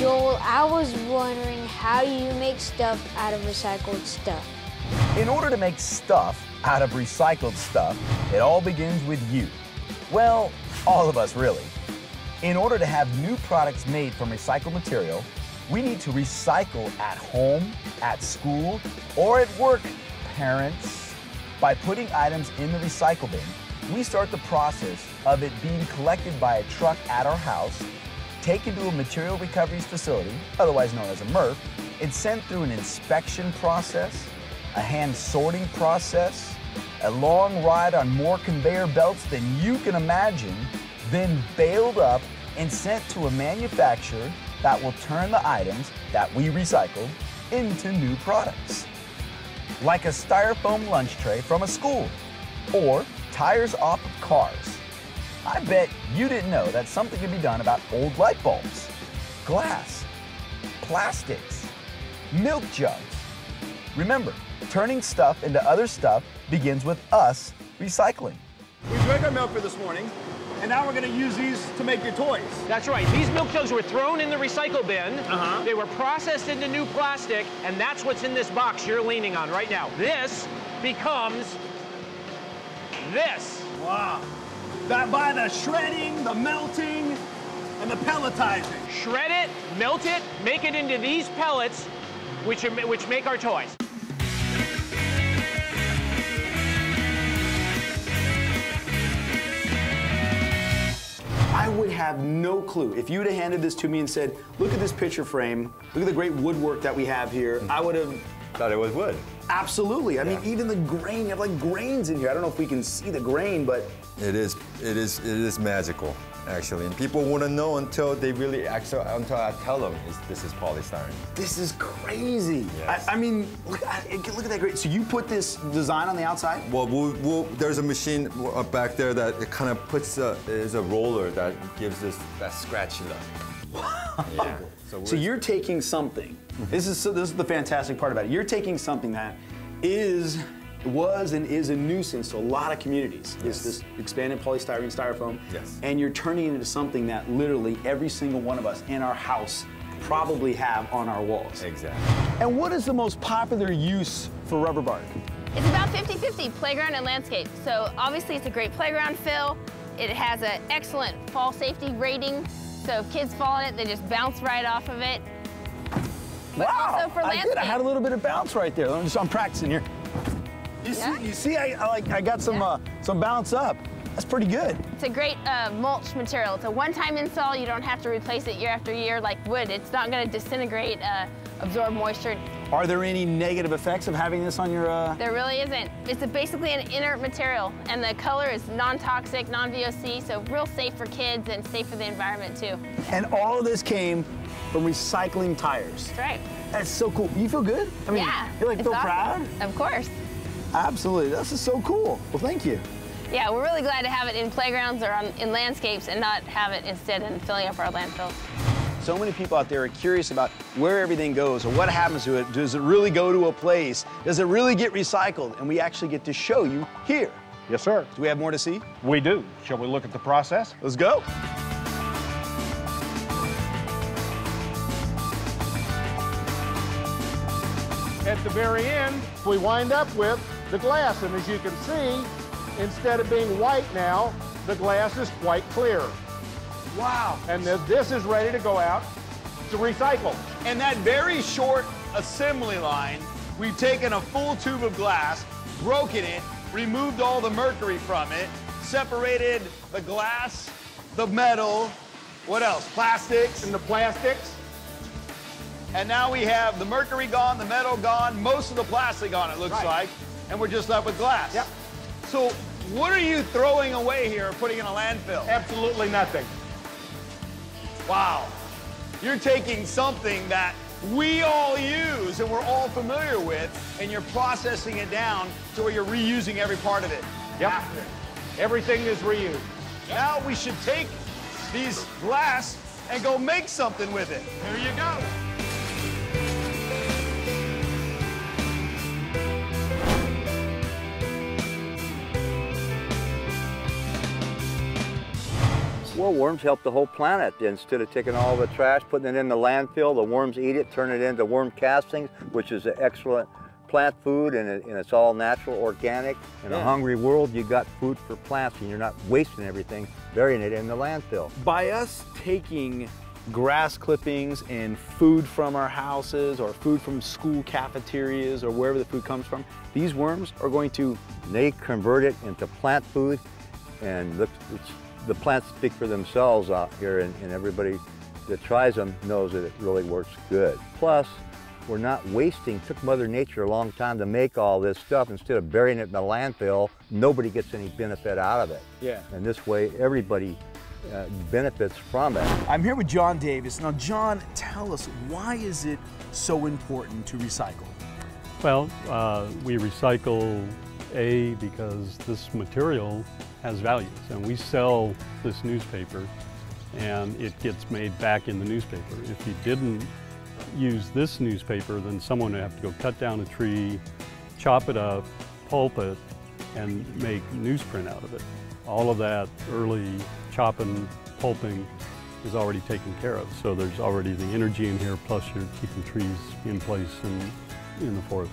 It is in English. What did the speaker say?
Joel, I was wondering how you make stuff out of recycled stuff. In order to make stuff out of recycled stuff, it all begins with you. Well, all of us really. In order to have new products made from recycled material, we need to recycle at home, at school, or at work, parents. By putting items in the recycle bin, we start the process of it being collected by a truck at our house, taken to a material recoveries facility, otherwise known as a MRF, it's sent through an inspection process, a hand sorting process, a long ride on more conveyor belts than you can imagine, then baled up and sent to a manufacturer that will turn the items that we recycle into new products. Like a styrofoam lunch tray from a school, or tires off of cars. I bet you didn't know that something could be done about old light bulbs, glass, plastics, milk jugs. Remember, turning stuff into other stuff begins with us recycling. We drank our milk for this morning, and now we're going to use these to make your toys. That's right. These milk jugs were thrown in the recycle bin. Uh-huh. They were processed into new plastic, and that's what's in this box you're leaning on right now. This becomes this. Wow. That by the shredding, the melting, and the pelletizing. Shred it, melt it, make it into these pellets, which, are, which make our toys. I would have no clue. If you would have handed this to me and said, look at this picture frame, look at the great woodwork that we have here, I would have Thought it was wood. Absolutely. I mean, even the grain, you have like grains in here. I don't know if we can see the grain, but It is, it is, it is magical, actually. And people wouldn't know until they really, actually, until I tell them this is polystyrene. this is crazy. Yes. I, I mean, look, at- look at that great. So you put this design on the outside? Well, we'll, we'll there's a machine back there that it kind of puts a, is a roller that gives us that scratchy look. Yeah. So, So you're taking something. Mm-hmm. This is so this is the fantastic part about it. You're taking something that is was and is a nuisance to a lot of communities. This Yes. this expanded polystyrene styrofoam. Yes. And you're turning it into something that literally every single one of us in our house probably have on our walls. Exactly. And what is the most popular use for rubber bark? It's about 50-50, playground and landscape. So obviously it's a great playground fill. It has an excellent fall safety rating. So if kids fall in it, they just bounce right off of it. But wow! also for I did. I had a little bit of bounce right there. I'm just I'm practicing here. You Yeah. see, you see, I, I like I got some Yeah. uh, some bounce up. That's pretty good. It's a great uh, mulch material. It's a one-time install. You don't have to replace it year after year like wood. It's not going to disintegrate, uh, absorb moisture. Are there any negative effects of having this on your? Uh... There really isn't. It's a, basically an inert material, and the color is non-toxic, non-VOC, so real safe for kids and safe for the environment too. And all of this came from recycling tires. That's right. That's so cool. You feel good? I mean, yeah. you're like feel awesome. proud? Of course. Absolutely. This is so cool. Well, thank you. Yeah, we're really glad to have it in playgrounds or on, in landscapes and not have it instead in filling up our landfills. So many people out there are curious about where everything goes or what happens to it. Does it really go to a place? Does it really get recycled? And we actually get to show you here. Yes, sir. Do we have more to see? We do. Shall we look at the process? Let's go. At the very end, we wind up with the glass. And as you can see, instead of being white now, the glass is quite clear. Wow. And th- this is ready to go out to recycle. And that very short assembly line, we've taken a full tube of glass, broken it, removed all the mercury from it, separated the glass, the metal, what else? Plastics. And the plastics, And now we have the mercury gone, the metal gone, most of the plastic gone, it looks Right. like. And we're just left with glass. Yep. So what are you throwing away here or putting in a landfill? absolutely nothing. Wow. You're taking something that we all use and we're all familiar with, and you're processing it down to where you're reusing every part of it. Yep. Everything is reused. Now we should take these glass and go make something with it. Here you go. Worms help the whole planet. Instead of taking all the trash, putting it in the landfill, the worms eat it, turn it into worm castings, which is an excellent plant food and, it, and it's all natural, organic. In Yeah. a hungry world, you got food for plants and you're not wasting everything, burying it in the landfill. By us taking grass clippings and food from our houses or food from school cafeterias or wherever the food comes from, these worms are going to They convert it into plant food and look, it's, the plants speak for themselves out here and, and everybody that tries them knows that it really works good. Plus, we're not wasting, took Mother Nature a long time to make all this stuff. Instead of burying it in the landfill, nobody gets any benefit out of it. Yeah. And this way, everybody uh, benefits from it. I'm here with John Davis. Now, John, tell us why is it so important to recycle? Well, uh, we recycle A because this material has values and we sell this newspaper and it gets made back in the newspaper. If you didn't use this newspaper, then someone would have to go cut down a tree, chop it up, pulp it, and make newsprint out of it. All of that early chopping, pulping is already taken care of. So there's already the energy in here, plus you're keeping trees in place in, in the forest.